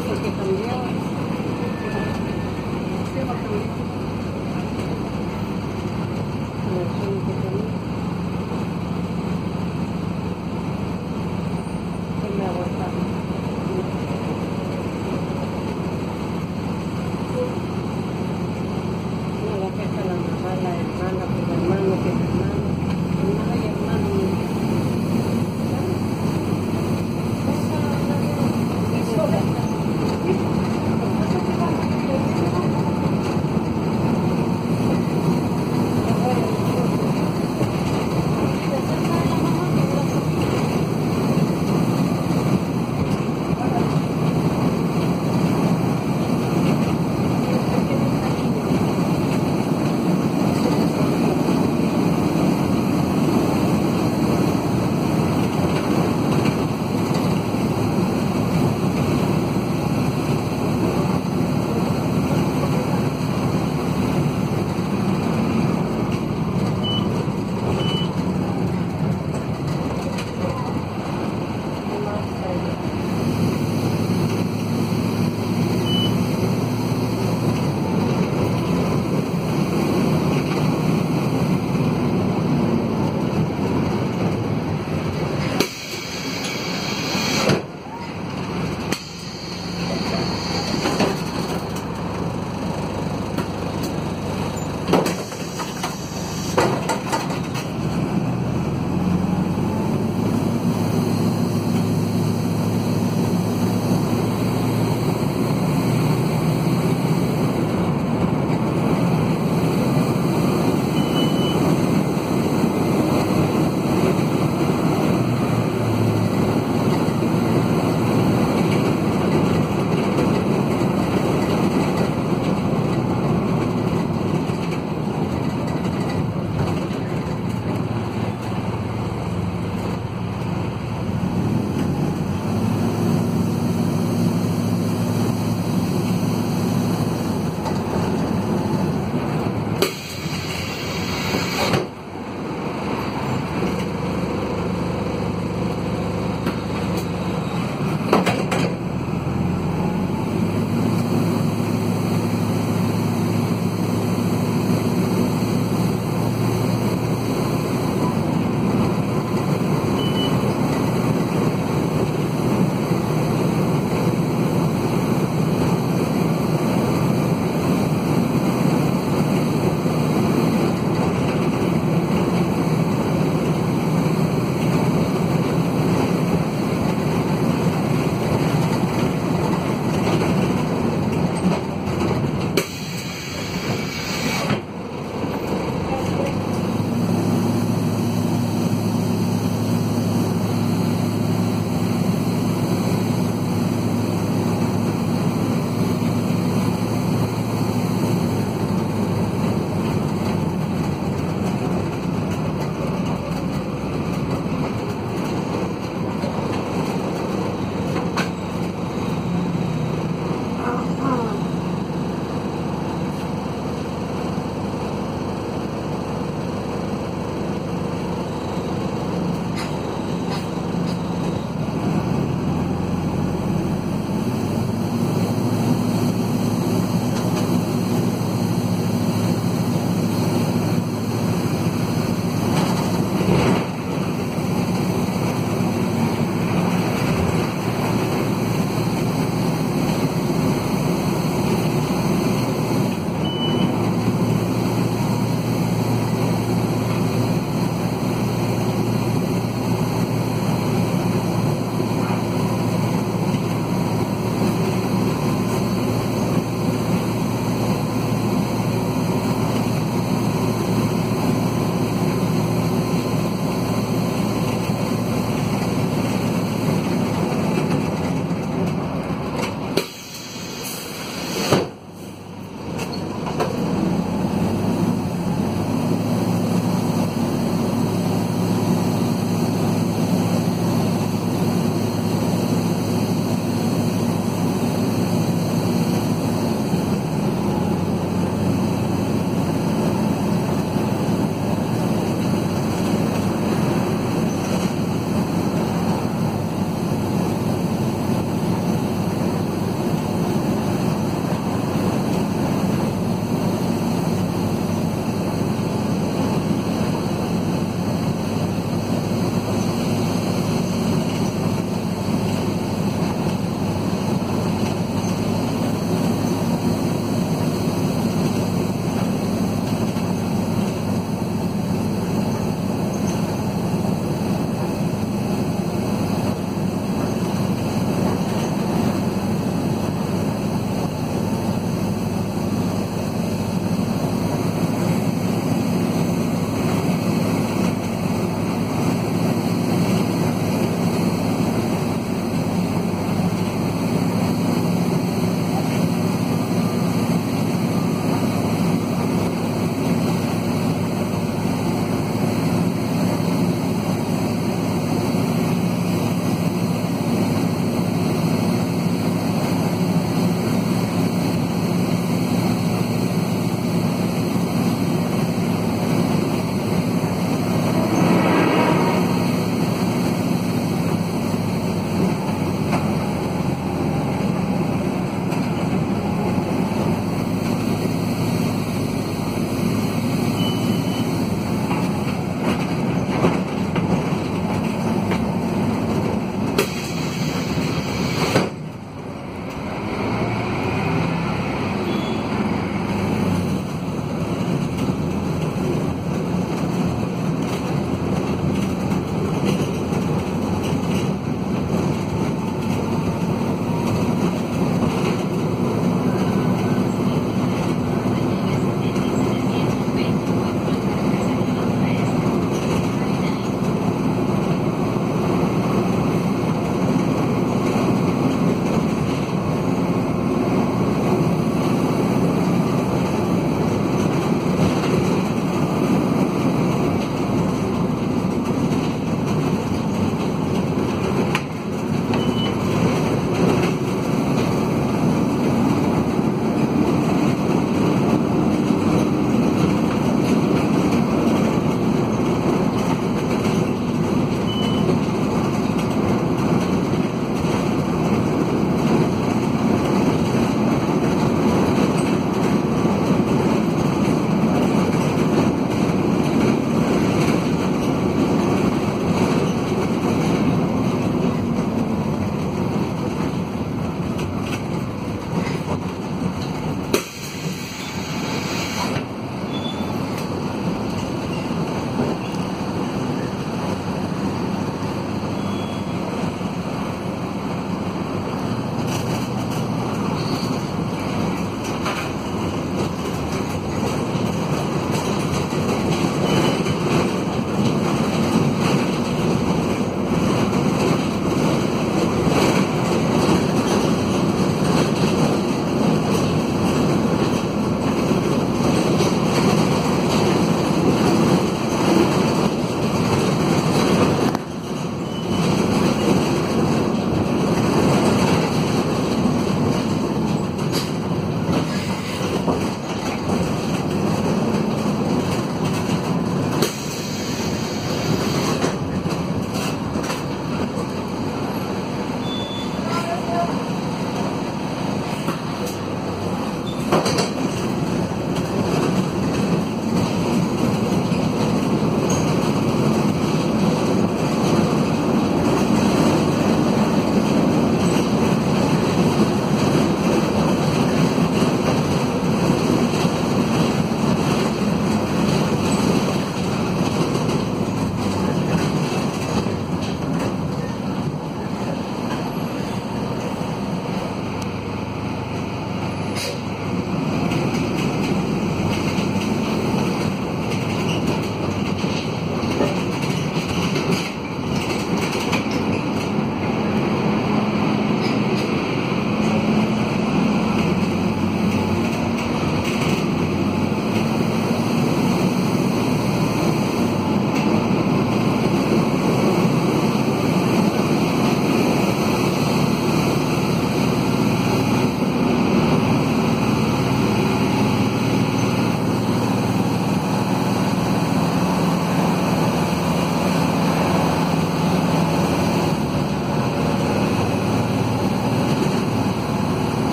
上がらない。